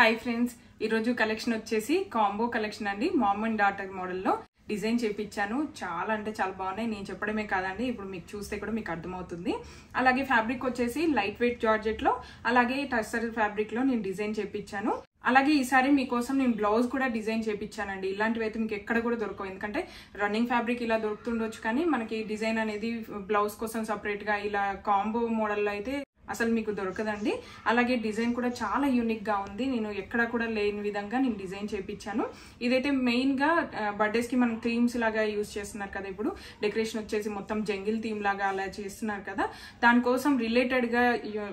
Hi friends ఈరోజు collection వచ్చేసి combo collection అండి. మామ్ అండ్ డాటర్ మోడల్లో డిజైన్ చేపించాను చాలా అంటే చాలా బాగున్నాయి. నేను చెప్పడమే కాదండి. ఇప్పుడు మీకు చూస్తే కూడా మీకు అర్థమవుతుంది. అలాగే ఫ్యాబ్రిక్ వచ్చేసి లైట్ వెయిట్ జార్జెట్లో అలాగే టస్సర్ ఫ్యాబ్రిక్లో నేను డిజైన్ చేపించాను అలాగే ఈసారి మీకోసం నేను బ్లౌజ్ కూడా డిజైన్ చేపించానండి ఇలాంటివి అయితే మీకు ఎక్కడ కూడా దొరకవు. ఎందుకంటే రన్నింగ్ ఫ్యాబ్రిక్ ఇలా దొరుకుతుండొచ్చు కానీ మనకి డిజైన్ అనేది బ్లౌజ్ కోసం సపరేట్గా ఇలా కాంబో మోడల్లో అయితే అసలు మీకు దొరకదండి. అలాగే డిజైన్ కూడా చాలా యూనిక్గా ఉంది. నేను ఎక్కడ కూడా లేని విధంగా నేను డిజైన్ చేయించాను ఇదైతే మెయిన్గా బర్త్డేస్కి మనం థీమ్స్ లాగా యూజ్ చేస్తున్నారు కదా ఇప్పుడు. డెకరేషన్ వచ్చేసి మొత్తం జంగిల్ థీమ్ లాగా అలా చేస్తున్నారు కదా. దానికోసం రిలేటెడ్గా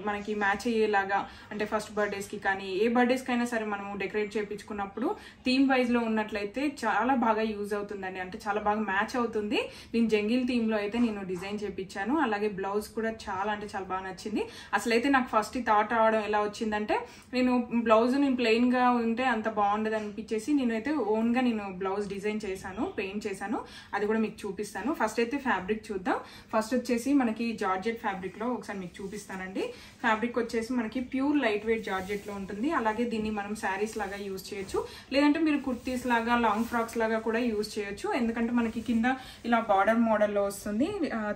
మనకి మ్యాచ్ అయ్యేలాగా అంటే ఫస్ట్ బర్త్డేస్కి కానీ ఏ బర్త్డేస్కి అయినా సరే మనము డెకరేట్ చేయించుకున్నప్పుడు థీమ్ వైజ్లో ఉన్నట్లయితే చాలా బాగా యూజ్ అవుతుందండి. అంటే చాలా బాగా మ్యాచ్ అవుతుంది. నేను జంగిల్ థీమ్లో అయితే నేను డిజైన్ చేయించాను అలాగే బ్లౌజ్ కూడా చాలా అంటే చాలా బాగా నచ్చింది. అసలైతే నాకు ఫస్ట్ థాట్ రావడం ఎలా వచ్చిందంటే నేను బ్లౌజ్ నేను ప్లెయిన్గా ఉంటే అంత బాగుండదు అనిపించేసి నేనైతే ఓన్గా నేను బ్లౌజ్ డిజైన్ చేశాను పెయింట్ చేశాను. అది కూడా మీకు చూపిస్తాను. ఫస్ట్ అయితే ఫ్యాబ్రిక్ చూద్దాం. ఫస్ట్ వచ్చేసి మనకి జార్జెట్ ఫ్యాబ్రిక్లో ఒకసారి మీకు చూపిస్తానండి. ఫ్యాబ్రిక్ వచ్చేసి మనకి ప్యూర్ లైట్ వెయిట్ జార్జెట్లో ఉంటుంది. అలాగే దీన్ని మనం శారీస్ లాగా యూజ్ చేయొచ్చు. లేదంటే మీరు కుర్తీస్ లాగా లాంగ్ ఫ్రాక్స్ లాగా కూడా యూజ్ చేయొచ్చు. ఎందుకంటే మనకి కింద ఇలా బార్డర్ మోడల్లో వస్తుంది.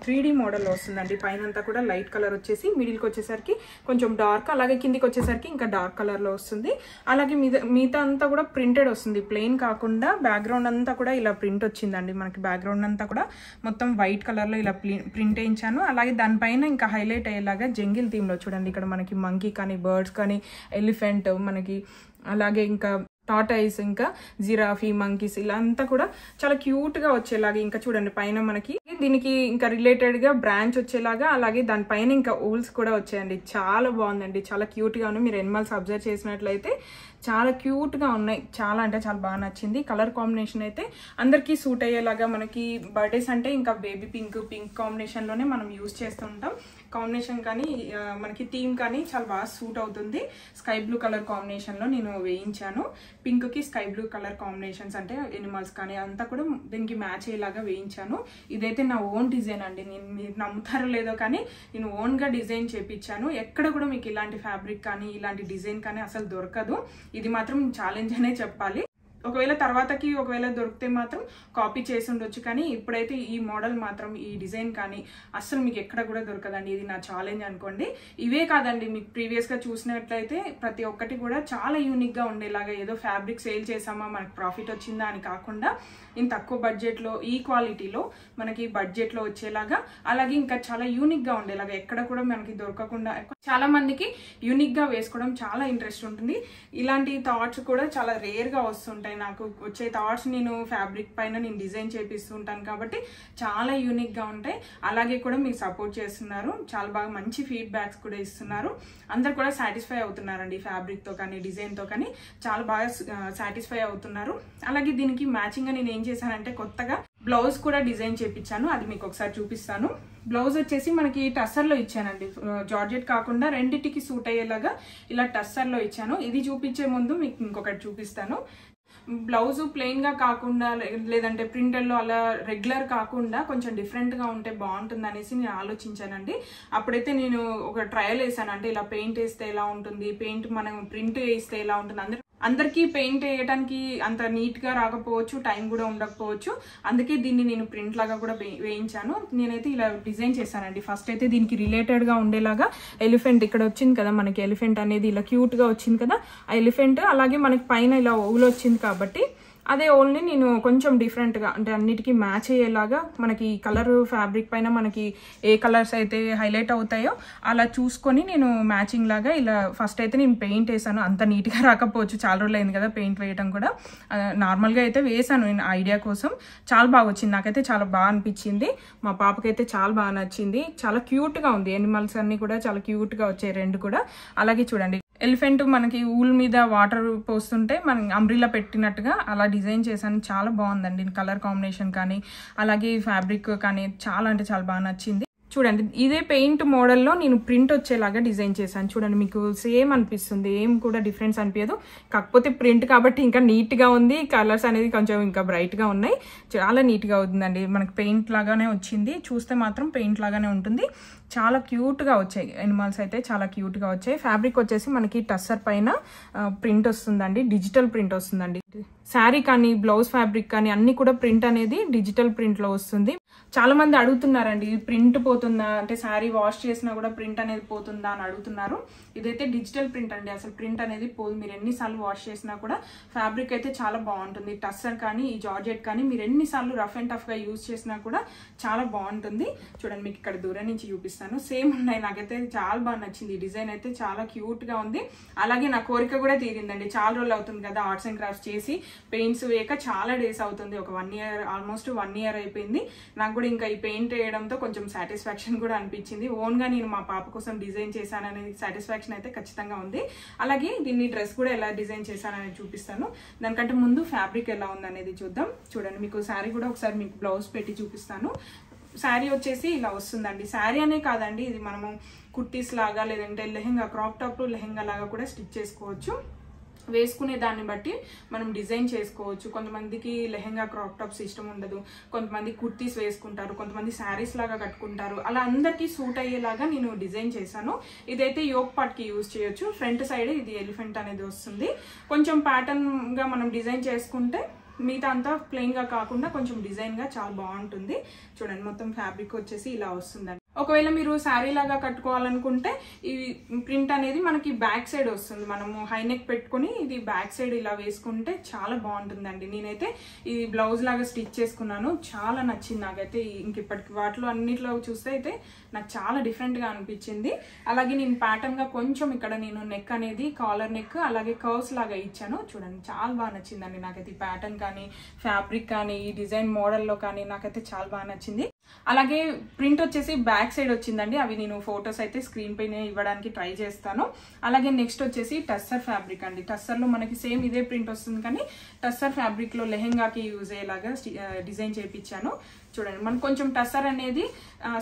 త్రీ డీ మోడల్లో వస్తుందండి. పైన అంతా కూడా లైట్ కలర్ వచ్చేసి మిడిల్కి వచ్చేసరికి కొంచెం డార్క్ అలాగే కిందికి వచ్చేసరికి ఇంకా డార్క్ కలర్లో వస్తుంది. అలాగే మీద మిగతా అంతా కూడా ప్రింటెడ్ వస్తుంది. ప్లెయిన్ కాకుండా బ్యాక్గ్రౌండ్ అంతా కూడా ఇలా ప్రింట్ వచ్చిందండి మనకి. బ్యాక్గ్రౌండ్ అంతా కూడా మొత్తం వైట్ కలర్లో ఇలా ప్రింట్ వేయించాను. అలాగే దానిపైన ఇంకా హైలైట్ అయ్యేలాగా జంగిల్ థీమ్లో చూడండి. ఇక్కడ మనకి మంకీ కానీ బర్డ్స్ కానీ ఎలిఫెంట్ మనకి అలాగే ఇంకా టాటైస్ ఇంకా జిరాఫీ మంకీస్ ఇలా అంతా కూడా చాలా క్యూట్గా వచ్చేలాగా ఇంకా చూడండి పైన మనకి. దీనికి ఇంకా రిలేటెడ్గా బ్రాంచ్ వచ్చేలాగా అలాగే దానిపైన ఇంకా ఊల్స్ కూడా వచ్చాయండి. చాలా బాగుందండి. చాలా క్యూట్గా ఉన్నాయి మీరు ఎనిమల్స్ అబ్జర్వ్ చేసినట్లయితే చాలా క్యూట్గా ఉన్నాయి. చాలా అంటే చాలా బాగా నచ్చింది. కలర్ కాంబినేషన్ అయితే అందరికీ సూట్ అయ్యేలాగా మనకి బర్త్డేస్ అంటే ఇంకా బేబీ పింక్ పింక్ కాంబినేషన్లోనే మనం యూజ్ చేస్తుంటాం. కాంబినేషన్ కానీ మనకి థీమ్ కానీ చాలా బాగా సూట్ అవుతుంది. స్కై బ్లూ కలర్ కాంబినేషన్లో నేను వేయించాను. పింక్కి స్కై బ్లూ కలర్ కాంబినేషన్స్ అంటే ఎనిమల్స్ కానీ అంతా కూడా దీనికి మ్యాచ్ అయ్యేలాగా వేయించాను. ఇదైతే నా ఓన్ డిజైన్ అండి. నేను మీరు నమ్ముతారో లేదో కానీ నేను ఓన్గా డిజైన్ చేపించాను ఎక్కడ కూడా మీకు ఇలాంటి ఫ్యాబ్రిక్ కానీ ఇలాంటి డిజైన్ కానీ అసలు దొరకదు. ఇది మాత్రం ఛాలెంజ్ అనే చెప్పాలి. ఒకవేళ తర్వాతకి ఒకవేళ దొరికితే మాత్రం కాపీ చేసి ఉండొచ్చు. కానీ ఇప్పుడైతే ఈ మోడల్ మాత్రం ఈ డిజైన్ కానీ అస్సలు మీకు ఎక్కడ కూడా దొరకదండి. ఇది నా ఛాలెంజ్ అనుకోండి. ఇవే కాదండి మీకు ప్రీవియస్గా చూసినట్లయితే ప్రతి ఒక్కటి కూడా చాలా యూనిక్గా ఉండేలాగా ఏదో ఫ్యాబ్రిక్ సేల్ చేసామా మనకు ప్రాఫిట్ వచ్చిందా అని కాకుండా ఇంత తక్కువ బడ్జెట్లో ఈ క్వాలిటీలో మనకి బడ్జెట్లో వచ్చేలాగా అలాగే ఇంకా చాలా యూనిక్గా ఉండేలాగా ఎక్కడ కూడా మనకి దొరకకుండా చాలా మందికి యూనిక్గా వేసుకోవడం చాలా ఇంట్రెస్ట్ ఉంటుంది. ఇలాంటి థాట్స్ కూడా చాలా రేర్గా వస్తుంటాయి. నాకు వచ్చే థాట్స్ నేను ఫ్యాబ్రిక్ పైన నేను డిజైన్ చేపిస్తూ ఉంటాను కాబట్టి చాలా యూనిక్గా ఉంటాయి. అలాగే కూడా మీరు సపోర్ట్ చేస్తున్నారు. చాలా బాగా మంచి ఫీడ్బ్యాక్స్ కూడా ఇస్తున్నారు. అందరు కూడా సాటిస్ఫై అవుతున్నారండి ఫ్యాబ్రిక్తో కానీ డిజైన్తో కానీ. చాలా బాగా సాటిస్ఫై అవుతున్నారు. అలాగే దీనికి మ్యాచింగ్గా నేను ఏం చేశానంటే కొత్తగా బ్లౌజ్ కూడా డిజైన్ చేపించాను అది మీకు ఒకసారి చూపిస్తాను. బ్లౌజ్ వచ్చేసి మనకి టస్సర్లో ఇచ్చానండి. జార్జెట్ కాకుండా రెండిటికి సూట్ అయ్యేలాగా ఇలా టస్సర్లో ఇచ్చాను. ఇది చూపించే ముందు మీకు ఇంకొకటి చూపిస్తాను. బ్లౌజ్ ప్లెయిన్గా కాకుండా లేదంటే ప్రింటర్లో అలా రెగ్యులర్ కాకుండా కొంచెం డిఫరెంట్గా ఉంటే బాగుంటుంది అనేసి నేను ఆలోచించానండి. అప్పుడైతే నేను ఒక ట్రయల్ వేసాను. అంటే ఇలా పెయింట్ వేస్తే ఎలా ఉంటుంది? పెయింట్ మనం ప్రింట్ వేస్తే ఎలా ఉంటుంది? అందరూ అందరికీ పెయింట్ వేయడానికి అంత నీట్గా రాకపోవచ్చు టైం కూడా ఉండకపోవచ్చు. అందుకే దీన్ని నేను ప్రింట్ లాగా కూడా వేయించాను. నేనైతే ఇలా డిజైన్ చేశానండి. ఫస్ట్ అయితే దీనికి రిలేటెడ్గా ఉండేలాగా ఎలిఫెంట్ ఇక్కడ వచ్చింది కదా మనకి ఎలిఫెంట్ అనేది ఇలా క్యూట్గా వచ్చింది కదా ఆ ఎలిఫెంట్ అలాగే మనకి పైన ఇలా ఊలు వచ్చింది కాబట్టి అదే ఓన్లీ నేను కొంచెం డిఫరెంట్గా అంటే అన్నిటికీ మ్యాచ్ అయ్యేలాగా మనకి కలర్ ఫ్యాబ్రిక్ పైన మనకి ఏ కలర్స్ అయితే హైలైట్ అవుతాయో అలా చూసుకొని నేను మ్యాచింగ్ లాగా ఇలా ఫస్ట్ అయితే నేను పెయింట్ వేసాను. అంత నీట్గా రాకపోవచ్చు. చాలా రోజులు అయింది కదా పెయింట్ వేయడం కూడా. నార్మల్గా అయితే వేసాను నేను ఐడియా కోసం. చాలా బాగా వచ్చింది. నాకైతే చాలా బాగా అనిపించింది. మా పాపకైతే చాలా బాగా నచ్చింది. చాలా క్యూట్గా ఉంది. ఎనిమల్స్ అన్ని కూడా చాలా క్యూట్గా వచ్చాయి. రెండు కూడా. అలాగే చూడండి ఎలిఫెంట్ మనకి ఊల్ మీద వాటర్ పోస్తుంటే మనం అంబ్రిలా పెట్టినట్టుగా అలా డిజైన్ చేశాను. చాలా బాగుందండి. కలర్ కాంబినేషన్ కానీ అలాగే ఫ్యాబ్రిక్ కానీ చాలా అంటే చాలా బాగా నచ్చింది. చూడండి ఇదే పెయింట్ మోడల్లో నేను ప్రింట్ వచ్చేలాగా డిజైన్ చేశాను. చూడండి మీకు సేమ్ అనిపిస్తుంది. ఏం కూడా డిఫరెన్స్ అనిపించదు. కాకపోతే ప్రింట్ కాబట్టి ఇంకా నీట్గా ఉంది. కలర్స్ అనేది కొంచెం ఇంకా బ్రైట్గా ఉన్నాయి. చాలా నీట్గా అవుతుందండి మనకి పెయింట్ లాగానే వచ్చింది. చూస్తే మాత్రం పెయింట్ లాగానే ఉంటుంది. చాలా క్యూట్గా వచ్చాయి. ఎనిమల్స్ అయితే చాలా క్యూట్గా వచ్చాయి. ఫ్యాబ్రిక్ వచ్చేసి మనకి టస్సర్ పైన ప్రింట్ వస్తుందండి. డిజిటల్ ప్రింట్ వస్తుందండి. శారీ కానీ బ్లౌజ్ ఫ్యాబ్రిక్ కానీ అన్ని కూడా ప్రింట్ అనేది డిజిటల్ ప్రింట్లో వస్తుంది. చాలా మంది అడుగుతున్నారండి ప్రింట్ పోతుందా? అంటే శారీ వాష్ చేసినా కూడా ప్రింట్ అనేది పోతుందా అని అడుగుతున్నారు. ఇదైతే డిజిటల్ ప్రింట్ అండి. అసలు ప్రింట్ అనేది పోదు. మీరు ఎన్నిసార్లు వాష్ చేసినా కూడా ఫ్యాబ్రిక్ అయితే చాలా బాగుంటుంది. టస్సర్ కానీ ఈ జార్జెట్ కానీ మీరు ఎన్నిసార్లు రఫ్ అండ్ టఫ్గా యూజ్ చేసినా కూడా చాలా బాగుంటుంది. చూడండి మీకు ఇక్కడ దూరం నుంచి చూపిస్తాను సేమ్ ఉన్నాయి. నాకైతే చాలా బాగా నచ్చింది. డిజైన్ అయితే చాలా క్యూట్గా ఉంది. అలాగే నా కోరిక కూడా తీరిందండి. చాలా రోజులు అవుతుంది కదా ఆర్ట్స్ అండ్ క్రాఫ్ట్స్ చేసి. పెయింట్స్ వేయక చాలా డేస్ అవుతుంది. ఒక one year almost one year అయిపోయింది. నాకు కూడా ఇంకా ఈ పెయింట్ వేయడంతో కొంచెం సాటిస్ఫాక్షన్ కూడా అనిపించింది. ఓన్గా నేను మా పాప కోసం డిజైన్ చేశాననే సాటిస్ఫాక్షన్ అయితే ఖచ్చితంగా ఉంది. అలాగే దీన్ని డ్రెస్ కూడా ఎలా డిజైన్ చేశాననేది చూపిస్తాను. దానికంటే ముందు ఫ్యాబ్రిక్ ఎలా ఉందనేది చూద్దాం. చూడండి మీకు శారీ కూడా ఒకసారి మీకు బ్లౌజ్ పెట్టి చూపిస్తాను. శారీ వచ్చేసి ఇలా వస్తుందండి. శారీ అనే కాదండి ఇది మనము కుర్తీస్ లాగా లేదంటే లెహెంగా క్రాప్ టాప్ లెహెంగా లాగా కూడా స్టిచ్ చేసుకోవచ్చు. వేసుకునే దాన్ని బట్టి మనం డిజైన్ చేసుకోవచ్చు. కొంతమందికి లెహెంగా క్రాప్ టాప్స్ ఇష్టం ఉండదు. కొంతమంది కుర్తీస్ వేసుకుంటారు కొంతమంది శారీస్ లాగా కట్టుకుంటారు. అలా అందరికీ సూట్ అయ్యేలాగా నేను డిజైన్ చేశాను. ఇదైతే యోగ్ పార్ట్కి యూజ్ చేయొచ్చు. ఫ్రంట్ సైడ్ ఇది ఎలిఫెంట్ అనేది వస్తుంది. కొంచెం ప్యాటర్న్గా మనం డిజైన్ చేసుకుంటే మిగతా అంతా ప్లెయిన్గా కాకుండా కొంచెం డిజైన్గా చాలా బాగుంటుంది. చూడండి మొత్తం ఫ్యాబ్రిక్ వచ్చేసి ఇలా వస్తుందండి. ఒకవేళ మీరు శారీ లాగా కట్టుకోవాలనుకుంటే ఈ ప్రింట్ అనేది మనకి బ్యాక్ సైడ్ వస్తుంది. మనము హై నెక్ పెట్టుకొని ఇది బ్యాక్ సైడ్ ఇలా వేసుకుంటే చాలా బాగుంటుందండి. నేనైతే ఇది బ్లౌజ్ లాగా స్టిచ్ చేసుకున్నాను. చాలా నచ్చింది నాకైతే. ఇంక ఇప్పటికి వాటిలో అన్నిట్లో చూస్తే అయితే నాకు చాలా డిఫరెంట్గా అనిపించింది. అలాగే నేను ప్యాటర్న్గా కొంచెం ఇక్కడ నేను నెక్ అనేది కాలర్ నెక్ అలాగే కర్వ్స్ లాగా ఇచ్చాను. చూడండి చాలా బాగా నచ్చిందండి నాకైతే ఈ ప్యాటర్న్ కానీ ఫ్యాబ్రిక్ కానీ ఈ డిజైన్ మోడల్లో కానీ నాకైతే చాలా బాగా నచ్చింది. అలాగే ప్రింట్ వచ్చేసి బ్యాక్ సైడ్ వచ్చిందండి. అవి నేను ఫొటోస్ అయితే స్క్రీన్ పైన ఇవ్వడానికి ట్రై చేస్తాను. అలాగే నెక్స్ట్ వచ్చేసి టస్సర్ ఫ్యాబ్రిక్ అండి. టస్సర్లో మనకి సేమ్ ఇదే ప్రింట్ వస్తుంది కానీ టస్సర్ ఫ్యాబ్రిక్లో లెహెంగాకి యూజ్ అయ్యేలాగా డిజైన్ చేయించాను చూడండి మనకు కొంచెం టసర్ అనేది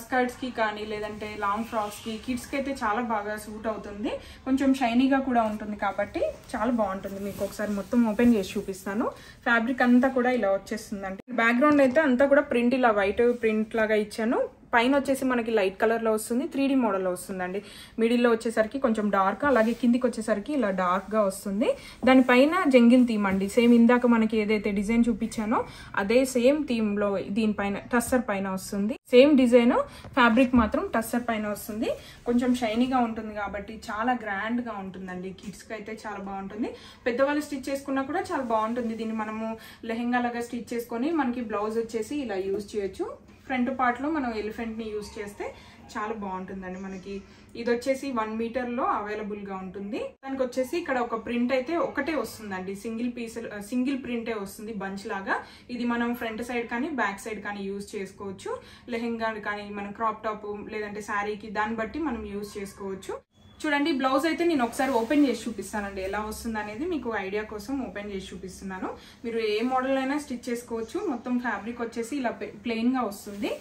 స్కర్ట్స్కి కానీ లేదంటే లాంగ్ ఫ్రాక్స్కి కిడ్స్కి అయితే చాలా బాగా సూట్ అవుతుంది. కొంచెం షైనీగా కూడా ఉంటుంది కాబట్టి చాలా బాగుంటుంది. మీకు ఒకసారి మొత్తం ఓపెన్ చేసి చూపిస్తాను. ఫ్యాబ్రిక్ అంతా కూడా ఇలా వచ్చేస్తుందండి. బ్యాక్గ్రౌండ్ అయితే అంతా కూడా ప్రింట్ ఇలా వైట్ ప్రింట్ లాగా ఇచ్చాను. పైన వచ్చేసి మనకి లైట్ కలర్లో వస్తుంది త్రీ డీ మోడల్లో వస్తుందండి. మిడిల్లో వచ్చేసరికి కొంచెం డార్క్ అలాగే కిందికి వచ్చేసరికి ఇలా డార్క్గా వస్తుంది. దానిపైన జంగిల్ థీమ్ అండి. సేమ్ ఇందాక మనకి ఏదైతే డిజైన్ చూపించానో అదే సేమ్ థీమ్లో దీనిపైన టస్సర్ పైన వస్తుంది. సేమ్ డిజైన్ ఫ్యాబ్రిక్ మాత్రం టస్సర్ పైన వస్తుంది. కొంచెం షైనీగా ఉంటుంది కాబట్టి చాలా గ్రాండ్గా ఉంటుందండి. కిడ్స్కి అయితే చాలా బాగుంటుంది. పెద్దవాళ్ళు స్టిచ్ చేసుకున్నా కూడా చాలా బాగుంటుంది. దీన్ని మనము లెహెంగా లాగా స్టిచ్ చేసుకొని మనకి బ్లౌజ్ వచ్చేసి ఇలా యూజ్ చేయొచ్చు. ఫ్రంట్ పార్ట్లో మనం ఎలిఫెంట్ని యూజ్ చేస్తే చాలా బాగుంటుందండి మనకి. ఇది వచ్చేసి వన్ మీటర్లో అవైలబుల్గా ఉంటుంది. దానికి వచ్చేసి ఇక్కడ ఒక ప్రింట్ అయితే ఒకటే వస్తుందండి. సింగిల్ పీస్ సింగిల్ ప్రింటే వస్తుంది బంచ్ లాగా. ఇది మనం ఫ్రంట్ సైడ్ కానీ బ్యాక్ సైడ్ కానీ యూజ్ చేసుకోవచ్చు. లెహెంగా కానీ మనం క్రాప్ టాప్ లేదంటే శారీకి దాన్ని బట్టి మనం యూజ్ చేసుకోవచ్చు. చూడండి బ్లౌజ్ అయితే నేను ఒకసారి ఓపెన్ చేసి చూపిస్తానండి. ఎలా వస్తుంది అనేది మీకు ఐడియా కోసం ఓపెన్ చేసి చూపిస్తున్నాను. మీరు ఏ మోడల్ అయినా స్టిచ్ చేసుకోవచ్చు. మొత్తం ఫ్యాబ్రిక్ వచ్చేసి ఇలా ప్లెయిన్గా వస్తుంది.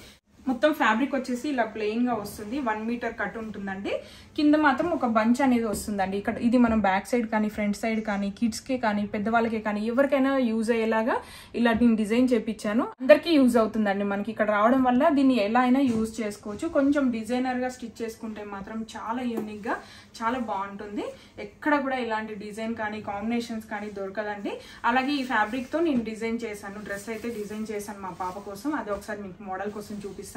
మొత్తం ఫ్యాబ్రిక్ వచ్చేసి ఇలా ప్లెయిన్గా వస్తుంది. వన్ మీటర్ కట్ ఉంటుందండి. కింద మాత్రం ఒక బంచ్ అనేది వస్తుందండి. ఇక్కడ ఇది మనం బ్యాక్ సైడ్ కానీ ఫ్రంట్ సైడ్ కానీ కిడ్స్కి కానీ పెద్దవాళ్ళకి కానీ ఎవరికైనా యూజ్ అయ్యేలాగా ఇలా నేను డిజైన్ చేపించాను అందరికీ యూజ్ అవుతుందండి మనకి. ఇక్కడ రావడం వల్ల దీన్ని ఎలా అయినా యూజ్ చేసుకోవచ్చు. కొంచెం డిజైనర్గా స్టిచ్ చేసుకుంటే మాత్రం చాలా యూనిక్గా చాలా బాగుంటుంది. ఎక్కడ కూడా ఇలాంటి డిజైన్ కానీ కాంబినేషన్స్ కానీ దొరకదండి. అలాగే ఈ ఫ్యాబ్రిక్తో నేను డిజైన్ చేశాను. డ్రెస్ అయితే డిజైన్ చేశాను మా పాప కోసం. అది ఒకసారి మీకు మోడల్ కోసం చూపిస్తాను.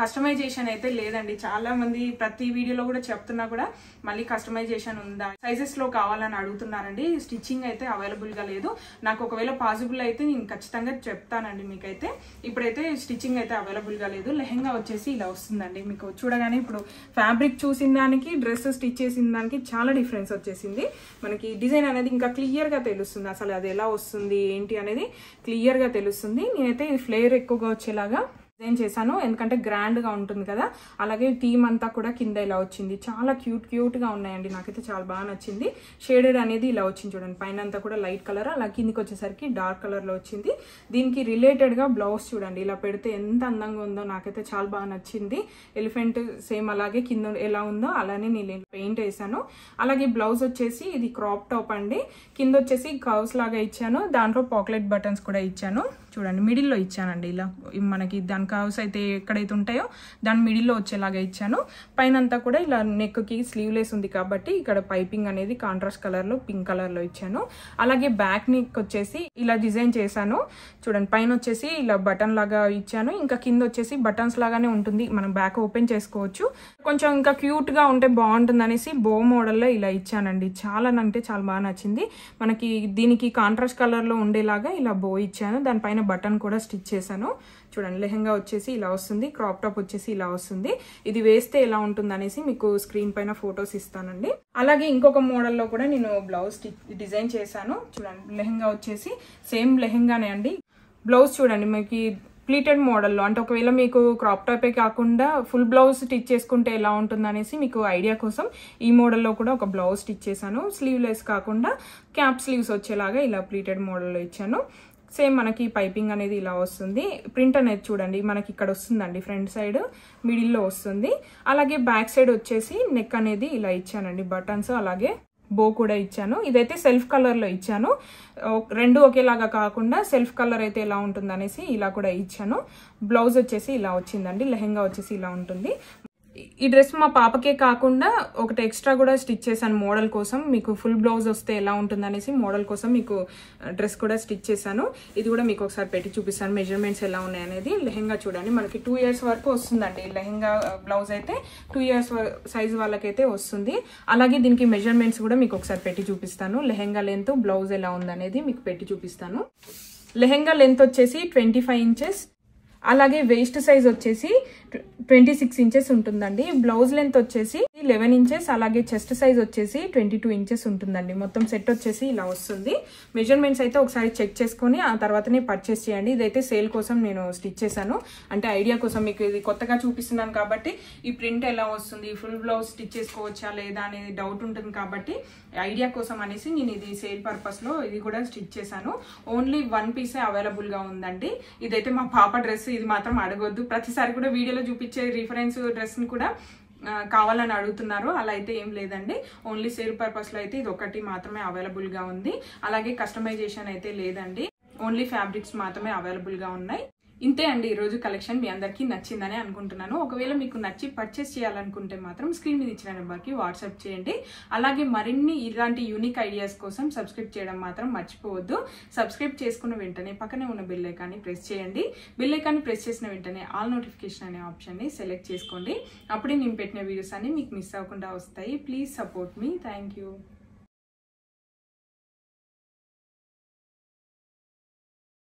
కస్టమైజేషన్ అయితే లేదండి. చాలా మంది ప్రతి వీడియోలో కూడా చెప్తున్నా కూడా మళ్ళీ కస్టమైజేషన్ ఉందా? సైజెస్లో కావాలని అడుగుతున్నారండి. స్టిచ్చింగ్ అయితే అవైలబుల్గా లేదు. నాకు ఒకవేళ పాసిబుల్ అయితే నేను ఖచ్చితంగా చెప్తానండి మీకైతే. ఇప్పుడైతే స్టిచ్చింగ్ అయితే అవైలబుల్గా లేదు. లెహెంగా వచ్చేసి ఇలా వస్తుందండి. మీకు చూడగానే ఇప్పుడు ఫ్యాబ్రిక్ చూసిన దానికి డ్రెస్ స్టిచ్ చేసిన దానికి చాలా డిఫరెన్స్ వచ్చేసింది. మనకి డిజైన్ అనేది ఇంకా క్లియర్గా తెలుస్తుంది. అసలు అది ఎలా వస్తుంది? ఏంటి అనేది క్లియర్గా తెలుస్తుంది. నేనైతే ఫ్లేర్ ఎక్కువగా వచ్చేలాగా డిజైన్ చేశాను ఎందుకంటే గ్రాండ్గా ఉంటుంది కదా. అలాగే థీమ్ అంతా కూడా కింద ఇలా వచ్చింది. చాలా క్యూట్ క్యూట్గా ఉన్నాయండి. నాకైతే చాలా బాగా నచ్చింది. షేడెడ్ అనేది ఇలా వచ్చింది చూడండి. పైన అంతా కూడా లైట్ కలర్ అలా కిందికి వచ్చేసరికి డార్క్ కలర్లో వచ్చింది. దీనికి రిలేటెడ్గా బ్లౌజ్ చూడండి. ఇలా పెడితే ఎంత అందంగా ఉందో నాకైతే చాలా బాగా నచ్చింది. ఎలిఫెంట్ సేమ్ అలాగే కింద ఎలా ఉందో అలానే నేను పెయింట్ వేసాను అలాగే బ్లౌజ్ వచ్చేసి ఇది క్రాప్ టాప్ అండి. కింద వచ్చేసి కర్వ్స్ లాగా ఇచ్చాను. దాంట్లో పాకెట్ బటన్స్ కూడా ఇచ్చాను. చూడండి మిడిల్లో ఇచ్చానండి ఇలా. మనకి దాని కర్వ్స్ అయితే ఎక్కడైతే ఉంటాయో దాని మిడిల్లో వచ్చేలాగా ఇచ్చాను. పైన అంతా కూడా ఇలా నెక్కి స్లీవ్లెస్ ఉంది కాబట్టి ఇక్కడ పైపింగ్ అనేది కాంట్రాస్ట్ కలర్లో పింక్ కలర్లో ఇచ్చాను. అలాగే బ్యాక్ నెక్ వచ్చేసి ఇలా డిజైన్ చేశాను. చూడండి పైన వచ్చేసి ఇలా బటన్ లాగా ఇచ్చాను. ఇంకా కింద వచ్చేసి బటన్స్ లాగానే ఉంటుంది. మనం బ్యాక్ ఓపెన్ చేసుకోవచ్చు. కొంచెం ఇంకా క్యూట్గా ఉంటే బాగుంటుంది అనేసి బో మోడల్లో ఇలా ఇచ్చానండి. చాలా అంటే చాలా బాగా నచ్చింది. మనకి దీనికి కాంట్రాస్ట్ కలర్లో ఉండేలాగా ఇలా బో ఇచ్చాను. దానిపైన బటన్ కూడా స్టిచ్ చేశాను. చూడండి లెహంగా వచ్చేసి ఇలా వస్తుంది క్రాప్ టాప్ వచ్చేసి ఇలా వస్తుంది. ఇది వేస్తే ఎలా ఉంటుంది అనేసి మీకు స్క్రీన్ పైన ఫొటోస్ ఇస్తానండి. అలాగే ఇంకొక మోడల్లో కూడా నేను బ్లౌజ్ స్టిచ్ డిజైన్ చేశాను. చూడండి లెహంగా వచ్చేసి సేమ్ లెహంగానే అండి. బ్లౌజ్ చూడండి మీకు ప్లీటెడ్ మోడల్లో అంటే ఒకవేళ మీకు క్రాప్ టాపే కాకుండా ఫుల్ బ్లౌజ్ స్టిచ్ చేసుకుంటే ఎలా ఉంటుందనేసి మీకు ఐడియా కోసం ఈ మోడల్లో కూడా ఒక బ్లౌజ్ స్టిచ్ చేశాను. స్లీవ్లెస్ కాకుండా క్యాప్ స్లీవ్స్ వచ్చేలాగా ఇలా ప్లీటెడ్ మోడల్లో ఇచ్చాను. సేమ్ మనకి పైపింగ్ అనేది ఇలా వస్తుంది. ప్రింట్ అనేది చూడండి మనకి ఇక్కడ వస్తుందండి ఫ్రంట్ సైడ్ మిడిల్లో వస్తుంది. అలాగే బ్యాక్ సైడ్ వచ్చేసి నెక్ అనేది ఇలా ఇచ్చానండి బటన్స్ అలాగే బో కూడా ఇచ్చాను. ఇదైతే సెల్ఫ్ కలర్లో ఇచ్చాను. రెండు ఒకేలాగా కాకుండా సెల్ఫ్ కలర్ అయితే ఎలా ఉంటుంది అనేసి ఇలా కూడా ఇచ్చాను. బ్లౌజ్ వచ్చేసి ఇలా వచ్చిందండి లెహెంగా వచ్చేసి ఇలా ఉంటుంది. ఈ డ్రెస్ మా పాపకే కాకుండా ఒకటి ఎక్స్ట్రా కూడా స్టిచ్ చేశాను మోడల్ కోసం. మీకు ఫుల్ బ్లౌజ్ వస్తే ఎలా ఉంటుందనేసి మోడల్ కోసం మీకు డ్రెస్ కూడా స్టిచ్ చేశాను. ఇది కూడా మీకు ఒకసారి పెట్టి చూపిస్తాను మెజర్మెంట్స్ ఎలా ఉన్నాయి అనేది లెహెంగా చూడండి మనకి టూ ఇయర్స్ వరకు వస్తుందండి. లెహెంగా బ్లౌజ్ అయితే టూ ఇయర్స్ సైజ్ వాళ్ళకైతే వస్తుంది. అలాగే దీనికి మెజర్మెంట్స్ కూడా మీకు ఒకసారి పెట్టి చూపిస్తాను. లెహెంగా లెంత్ బ్లౌజ్ ఎలా ఉందనేది మీకు పెట్టి చూపిస్తాను. లెహెంగా లెంత్ వచ్చేసి ట్వంటీ ఫైవ్ ఇంచెస్ అలాగే వేస్ట్ సైజ్ వచ్చేసి ట్వంటీ సిక్స్ ఇంచెస్ ఉంటుందండి. బ్లౌజ్ లెంత్ వచ్చేసి లెవెన్ ఇంచెస్ అలాగే చెస్ట్ సైజ్ వచ్చేసి ట్వంటీ టూ ఇంచెస్ ఉంటుందండి. మొత్తం సెట్ వచ్చేసి ఇలా వస్తుంది. మెజర్మెంట్స్ అయితే ఒకసారి చెక్ చేసుకొని ఆ తర్వాతనే పర్చేస్ చేయండి. ఇదైతే సేల్ కోసం నేను స్టిచ్ చేశాను. అంటే ఐడియా కోసం మీకు ఇది కొత్తగా చూపిస్తున్నాను కాబట్టి ఈ ప్రింట్ ఎలా వస్తుంది ఫుల్ బ్లౌజ్ స్టిచ్ చేసుకోవచ్చా లేదా అనేది డౌట్ ఉంటుంది కాబట్టి ఐడియా కోసం అనేసి నేను ఇది సేల్ పర్పస్లో ఇది కూడా స్టిచ్ చేశాను. ఓన్లీ వన్ పీసే అవైలబుల్గా ఉందండి. ఇదైతే మా పాప డ్రెస్ ఇది మాత్రం అడగొద్దు. ప్రతిసారి కూడా వీడియోలో చూపించే రిఫరెన్స్ డ్రెస్ని కూడా కావాలని అడుగుతున్నారు అలా అయితే ఏం లేదండి. ఓన్లీ సేల్ పర్పస్లో అయితే ఇది ఒకటి మాత్రమే అవైలబుల్గా ఉంది. అలాగే కస్టమైజేషన్ అయితే లేదండి. ఓన్లీ ఫ్యాబ్రిక్స్ మాత్రమే అవైలబుల్గా ఉన్నాయి. ఇంతే అండి ఈరోజు కలెక్షన్ మీ అందరికీ నచ్చిందని అనుకుంటున్నాను. ఒకవేళ మీకు నచ్చి పర్చేస్ చేయాలనుకుంటే మాత్రం స్క్రీన్ మీద ఇచ్చిన నెంబర్కి వాట్సాప్ చేయండి. అలాగే మరిన్ని ఇలాంటి యూనిక్ ఐడియాస్ కోసం సబ్స్క్రైబ్ చేయడం మాత్రం మర్చిపోవద్దు. సబ్స్క్రైబ్ చేసుకున్న వెంటనే పక్కనే ఉన్న బెల్ ఐకాన్ని ప్రెస్ చేయండి. బిల్ ఐకాన్ని ప్రెస్ చేసిన వెంటనే ఆల్ నోటిఫికేషన్ అనే ఆప్షన్ని సెలెక్ట్ చేసుకోండి. అప్పుడే నేను పెట్టిన వీడియోస్ అన్ని మీకు మిస్ అవ్వకుండా వస్తాయి. ప్లీజ్ సపోర్ట్ మీ థ్యాంక్ యూ